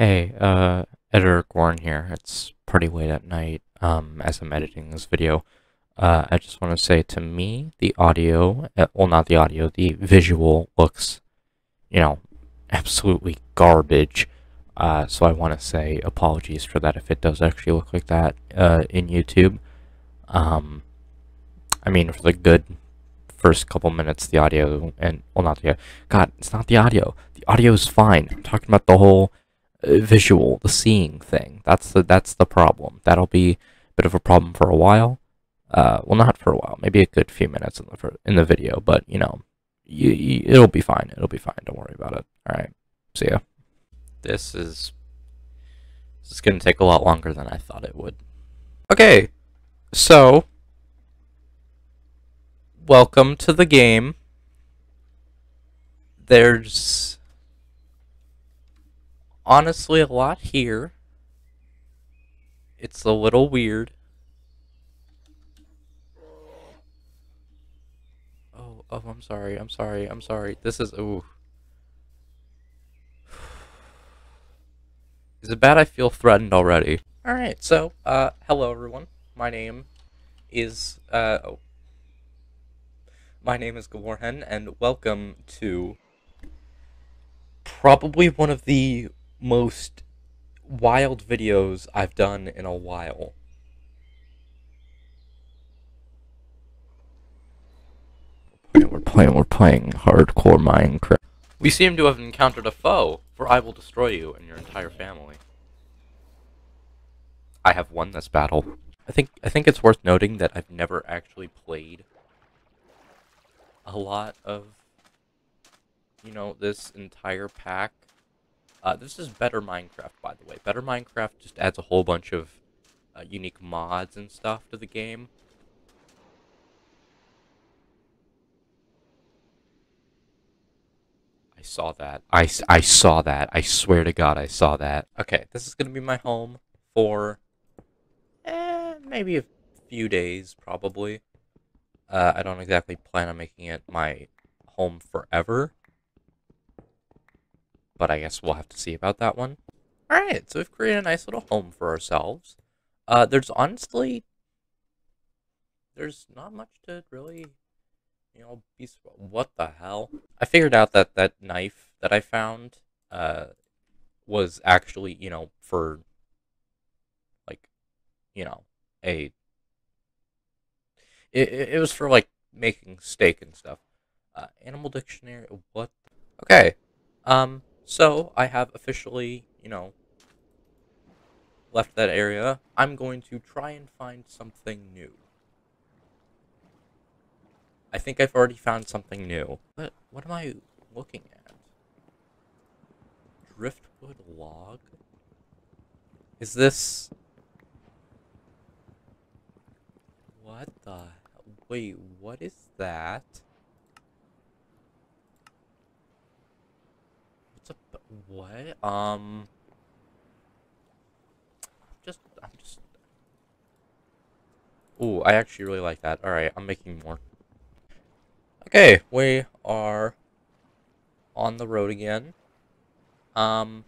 Hey, uh, editor Gorn here. It's pretty late at night, um, as I'm editing this video. Uh, I just want to say to me, the audio, uh, well, not the audio, the visual looks, you know, absolutely garbage. Uh, so I want to say apologies for that if it does actually look like that, uh, in YouTube. Um, I mean, for the good first couple minutes, the audio, and, well, not the, God, it's not the audio. The audio is fine. I'm talking about the whole visual, the seeing thing. That's the that's the problem. That'll be a bit of a problem for a while. Uh, well, not for a while. Maybe a good few minutes in the in the video, but you know, you, you, it'll be fine. It'll be fine. Don't worry about it. All right. See ya. This is this is gonna take a lot longer than I thought it would. Okay, so welcome to the game. There's honestly a lot here. It's a little weird. Oh, oh, I'm sorry. I'm sorry. I'm sorry. This is ooh. Is it bad I feel threatened already? Alright, so, uh, hello everyone. My name is, uh, oh. My name is Gawarhen, and welcome to probably one of the most wild videos I've done in a while. We're playing, we're playing hardcore Minecraft. We seem to have encountered a foe, for I will destroy you and your entire family. I have won this battle. I think I think it's worth noting that I've never actually played a lot of you know this entire pack uh, this is Better Minecraft, by the way. Better Minecraft just adds a whole bunch of uh, unique mods and stuff to the game. I saw that. I, I saw that. I swear to God, I saw that. Okay, this is going to be my home for eh, maybe a few days, probably. Uh, I don't exactly plan on making it my home forever but I guess we'll have to see about that one. Alright, so we've created a nice little home for ourselves. Uh, there's honestly, there's not much to really, you know, be, what the hell? I figured out that that knife that I found, uh, was actually, you know, for, like, you know, a, it, it was for, like, making steak and stuff. Uh, animal dictionary, what? Okay, um, so I have officially, you know, left that area. I'm going to try and find something new. I think I've already found something new. But what am I looking at? Driftwood log? Is this... What the... Wait, what is that? What? Um. Just, I'm just. Ooh, I actually really like that. Alright, I'm making more. Okay, we are on the road again. Um.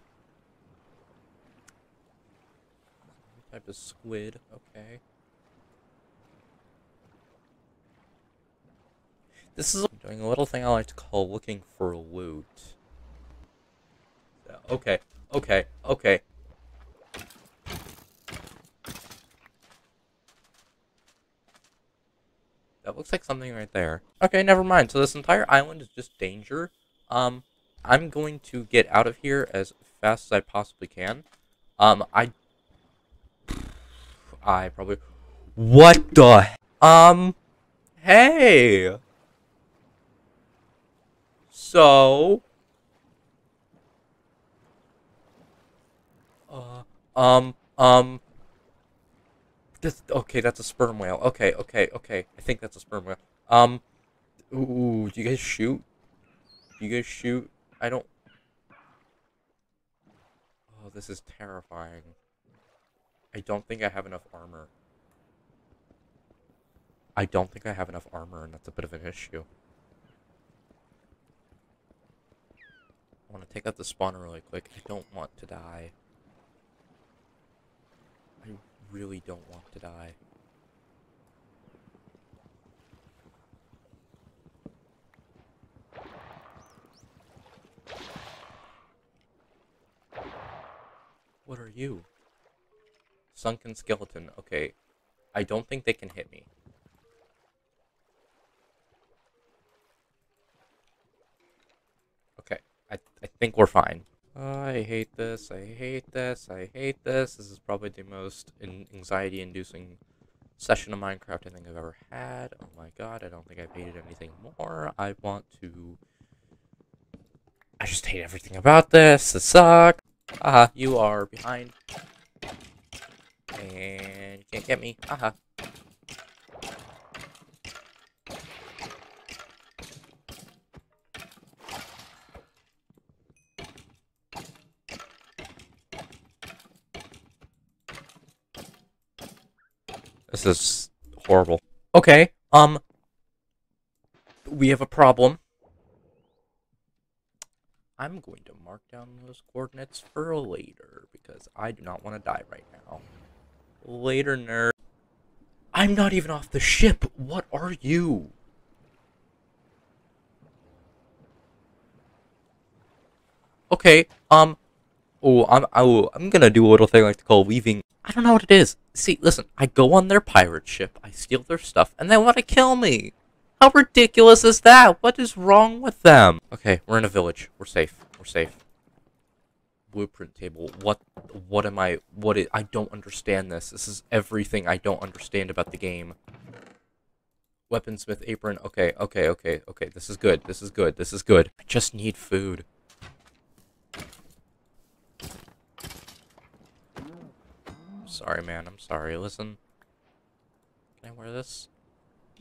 Type of squid, okay. This is doing a little thing I like to call looking for loot okay, okay, okay. That looks like something right there. Okay, never mind. So this entire island is just danger. Um, I'm going to get out of here as fast as I possibly can. Um, I... I probably... What the... Um... Hey! So... Um, um. This, okay, that's a sperm whale. Okay, okay, okay. I think that's a sperm whale. Um, ooh, do you guys shoot? Do you guys shoot? I don't... Oh, this is terrifying. I don't think I have enough armor. I don't think I have enough armor, and that's a bit of an issue. I want to take out the spawner really quick. I don't want to die. Really don't want to die. What are you? Sunken skeleton. Okay. I don't think they can hit me. Okay. I, I think we're fine. I hate this. I hate this. I hate this. This is probably the most anxiety-inducing session of Minecraft I think I've ever had. Oh my god, I don't think I've hated anything more. I want to... I just hate everything about this. This sucks. Haha, you are behind. And you can't get me. Haha. This is horrible. Okay, um, we have a problem. I'm going to mark down those coordinates for later, because I do not want to die right now. Later, nerd. I'm not even off the ship! What are you? Okay, um, oh, I'm, oh, I'm gonna do a little thing I like to call leaving. I don't know what it is. See, listen, I go on their pirate ship, I steal their stuff, and they want to kill me! How ridiculous is that? What is wrong with them? Okay, we're in a village. We're safe. We're safe. Blueprint table. What what am I what is, I don't understand this. This is everything I don't understand about the game. Weaponsmith apron. Okay, okay, okay, okay. This is good. This is good. This is good. I just need food. Sorry, man. I'm sorry. Listen. Can I wear this?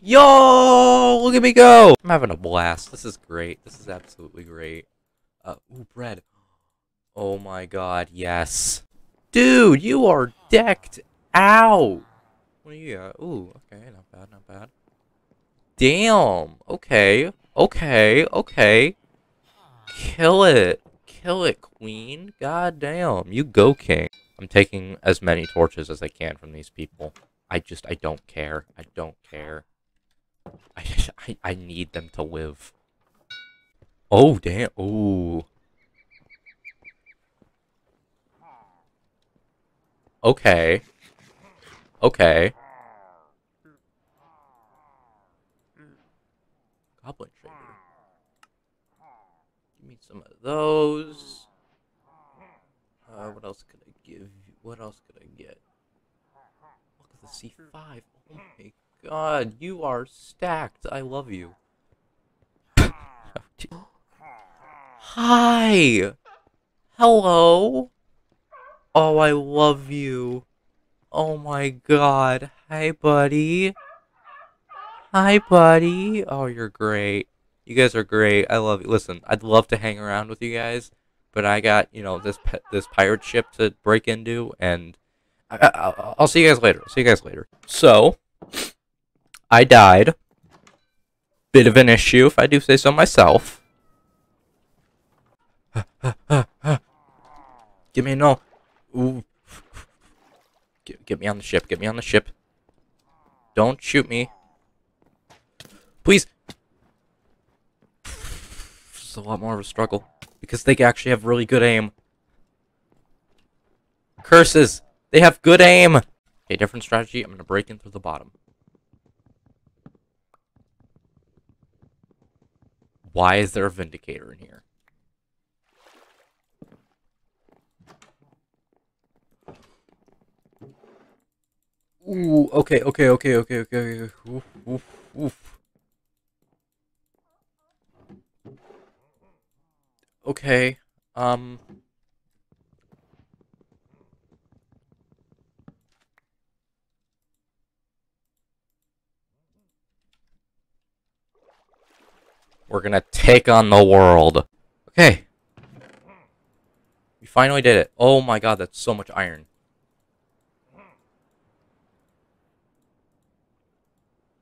Yo! Look at me go! I'm having a blast. This is great. This is absolutely great. Uh, ooh, bread. Oh my god, yes. Dude, you are decked out! What are you got? Ooh, okay, not bad, not bad. Damn! Okay, okay, okay. Kill it. Kill it, queen. God damn. You go, king. I'm taking as many torches as I can from these people. I just, I don't care. I don't care. I, I, I need them to live. Oh, damn. Ooh. Okay. Okay. Goblin trader. Give me some of those. Uh, what else could I give you? What else could I get? Look at the C5. Oh my god, you are stacked. I love you. Hi! Hello! Oh, I love you. Oh my god. Hi, buddy. Hi, buddy. Oh, you're great. You guys are great. I love you. Listen, I'd love to hang around with you guys, but I got, you know, this this pirate ship to break into, and I, will see you guys later. see you guys later. So, I died. Bit of an issue, if I do say so myself. Give me a no. Ooh. Get, get me on the ship. Get me on the ship. Don't shoot me. Please. It's a lot more of a struggle. Because they actually have really good aim. Curses! They have good aim! Okay, different strategy. I'm gonna break in through the bottom. Why is there a Vindicator in here? Ooh, okay, okay, okay, okay, okay. Oof, oof, oof. Okay, um... We're gonna take on the world. Okay. We finally did it. Oh my god, that's so much iron.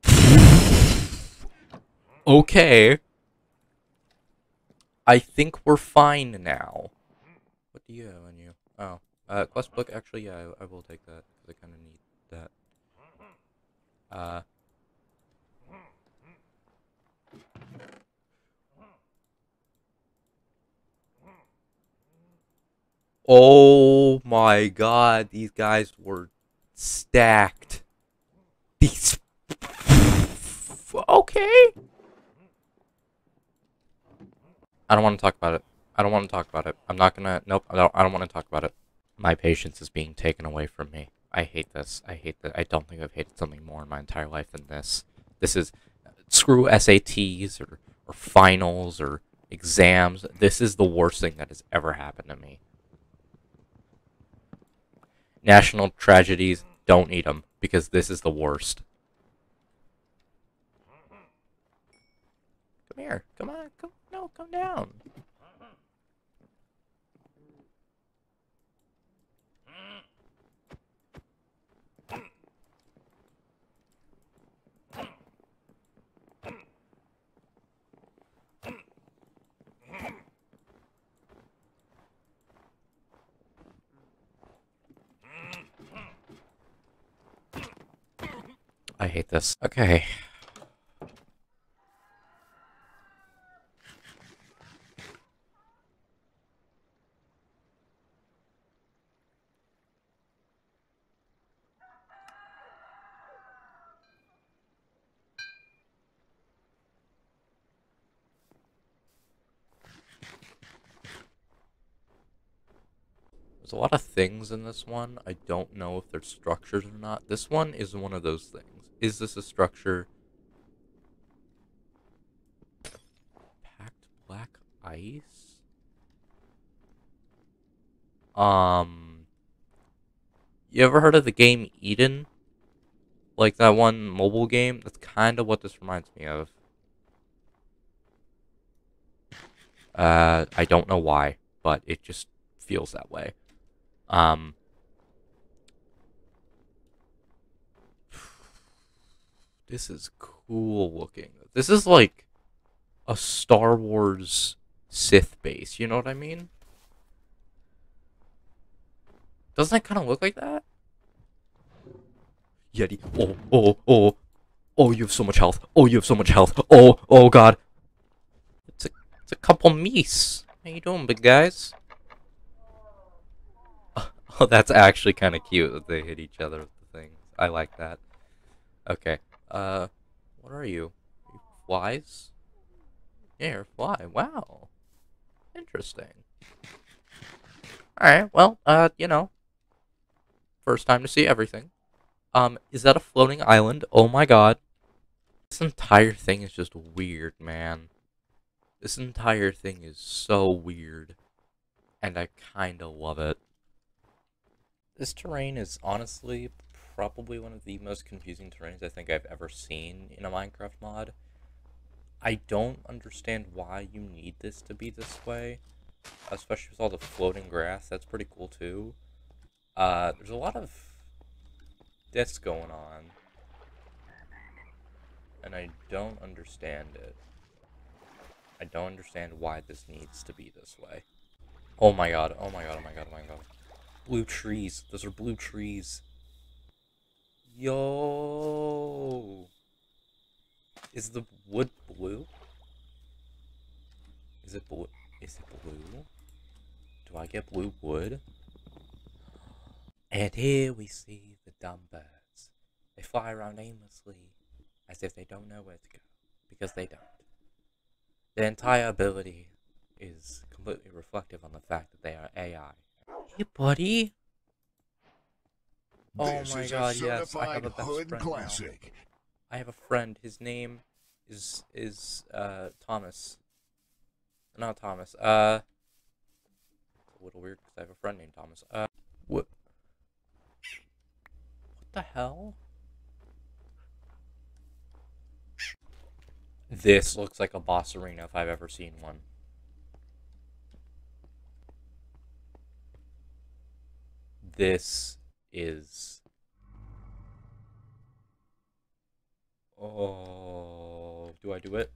Okay. I think we're fine now. What do you have on you? Oh, uh, quest book. Actually, yeah, I, I will take that I kind of need that. Uh. Oh my god, these guys were stacked. These. Okay. I don't want to talk about it. I don't want to talk about it. I'm not gonna. Nope. I don't. I don't want to talk about it. My patience is being taken away from me. I hate this. I hate that. I don't think I've hated something more in my entire life than this. This is screw SATs or or finals or exams. This is the worst thing that has ever happened to me. National tragedies. Don't need them because this is the worst. Come here. Come on. Come. Come down. I hate this. Okay. There's a lot of things in this one. I don't know if they're structures or not. This one is one of those things. Is this a structure? Packed black ice? Um... You ever heard of the game Eden? Like that one mobile game? That's kind of what this reminds me of. Uh, I don't know why, but it just feels that way. Um, this is cool looking. This is like a Star Wars Sith base. You know what I mean? Doesn't that kind of look like that? Yeti. Oh, oh, oh. Oh, you have so much health. Oh, you have so much health. Oh, oh, God. It's a, it's a couple meese. How you doing, big guys? Oh, that's actually kind of cute that they hit each other with the things. I like that. Okay. Uh, what are you? Are you flies? Yeah, you're a fly. Wow. Interesting. Alright, well, uh, you know. First time to see everything. Um, is that a floating island? Oh my god. This entire thing is just weird, man. This entire thing is so weird. And I kinda love it. This terrain is honestly probably one of the most confusing terrains I think I've ever seen in a Minecraft mod. I don't understand why you need this to be this way, especially with all the floating grass. That's pretty cool too. Uh, there's a lot of this going on, and I don't understand it. I don't understand why this needs to be this way. Oh my god, oh my god, oh my god, oh my god. Blue trees. Those are blue trees. Yo. Is the wood blue? Is it blue? Is it blue? Do I get blue wood? And here we see the dumb birds. They fly around aimlessly as if they don't know where to go, because they don't. Their entire ability is completely reflective on the fact that they are AI. Hey, buddy. Oh This my is god, yes, I have a best hood friend now. classic. I have a friend. His name is is uh Thomas. Not Thomas. Uh, a little weird because I have a friend named Thomas. Uh, what? What the hell? This looks like a boss arena if I've ever seen one. this is. Oh, do I do it?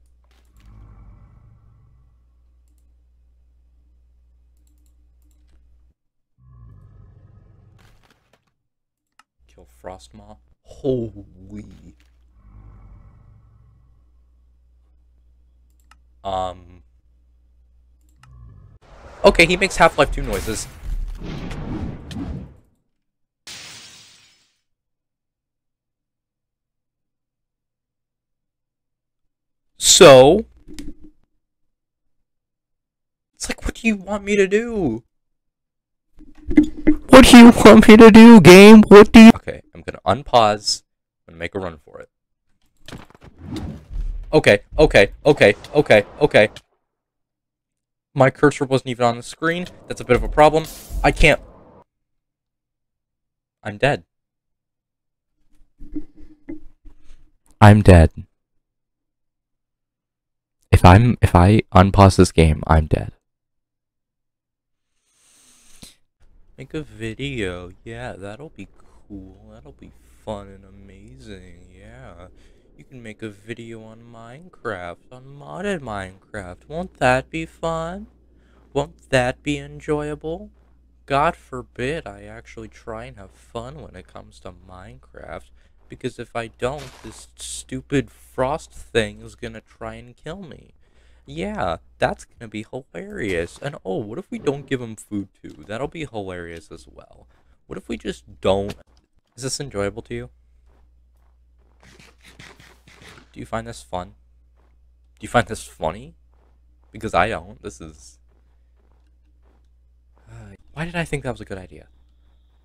Kill Frostmaw. Holy. Um. Okay, he makes Half-Life 2 noises. So, it's like, what do you want me to do? What do you want me to do, game? What do you? Okay, I'm gonna unpause and make a run for it. Okay, okay, okay, okay, okay. My cursor wasn't even on the screen. That's a bit of a problem. I can't. I'm dead. I'm dead. If I'm if I unpause this game, I'm dead. Make a video. Yeah, that'll be cool. That'll be fun and amazing. Yeah. You can make a video on Minecraft, on modded Minecraft. Won't that be fun? Won't that be enjoyable? God forbid I actually try and have fun when it comes to Minecraft, because if I don't, this stupid frost thing is gonna try and kill me. Yeah, that's gonna be hilarious. And oh, what if we don't give him food too? That'll be hilarious as well. What if we just don't? Is this enjoyable to you? Do you find this fun? Do you find this funny? Because I don't. This is... Uh, why did I think that was a good idea?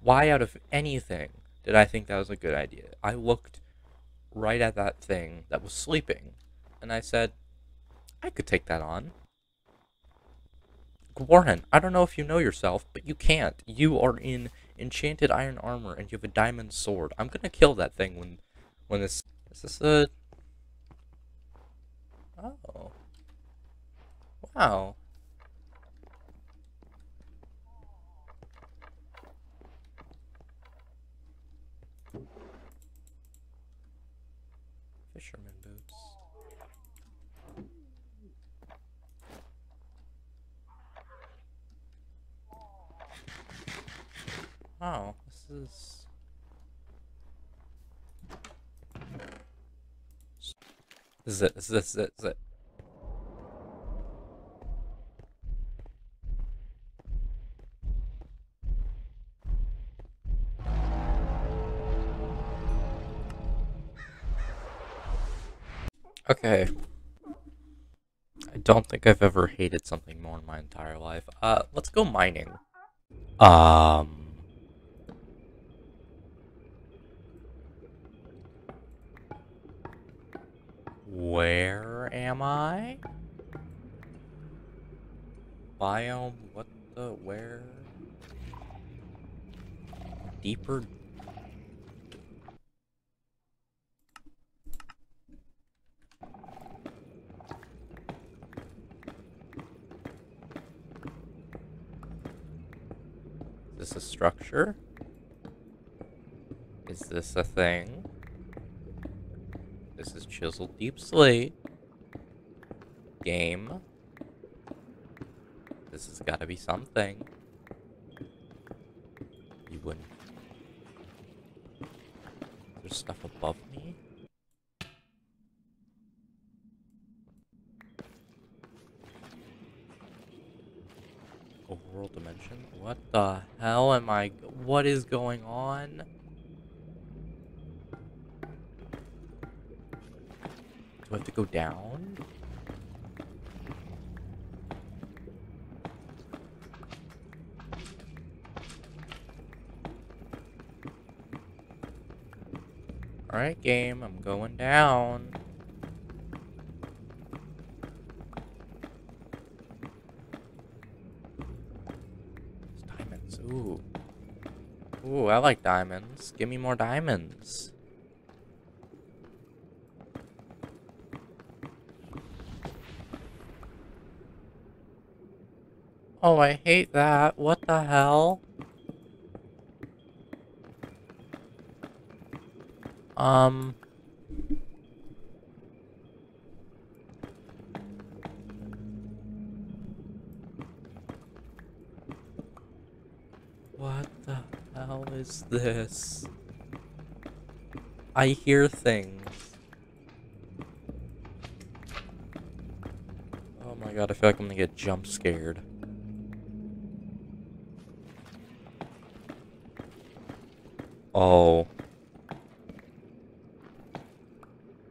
Why out of anything did I think that was a good idea? I looked right at that thing that was sleeping, and I said, I could take that on. Warren, I don't know if you know yourself, but you can't. You are in enchanted iron armor, and you have a diamond sword. I'm gonna kill that thing when, when this... Is this a... Oh. Wow. Fisherman boots. Oh, this is... This is it, this is it, this is it, Okay. I don't think I've ever hated something more in my entire life. Uh, let's go mining. Um... Where am I? Biome, what the, where? Deeper this a structure? Is this a thing? This is chiseled deep slate. Game. This has got to be something. You wouldn't. There's stuff above me? Overworld dimension? What the hell am I... What is going on? Do I have to go down? Alright, game, I'm going down. diamonds, ooh. Ooh, I like diamonds. Give me more diamonds. Oh, I hate that. What the hell? Um... What the hell is this? I hear things. Oh my god, I feel like I'm gonna get jump scared. Oh.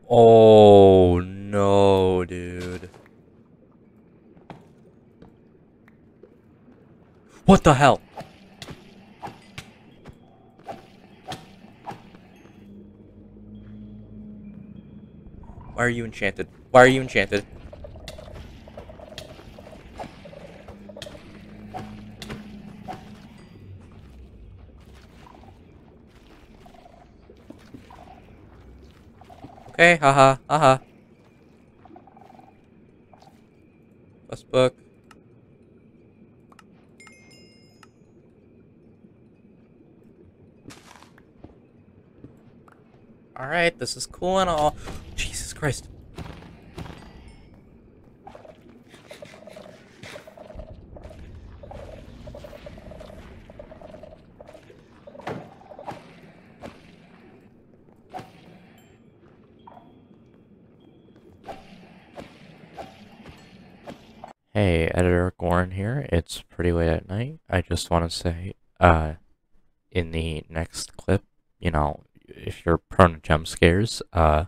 Oh no, dude. What the hell? You enchanted? Why are you enchanted? Okay, haha, haha. First book. Alright, this is cool and all. Christ. Hey, Editor Goran here. It's pretty late at night. I just want to say, uh, in the next clip, you know, if you're prone to jump scares, uh,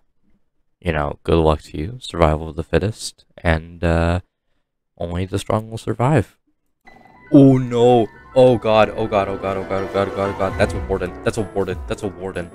you know, good luck to you. Survival of the fittest, and uh, only the strong will survive. Oh no! Oh god! Oh god! Oh god! Oh god! Oh god! Oh god! Oh god! That's a warden. That's a warden. That's a warden.